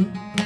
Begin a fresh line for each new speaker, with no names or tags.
Amen.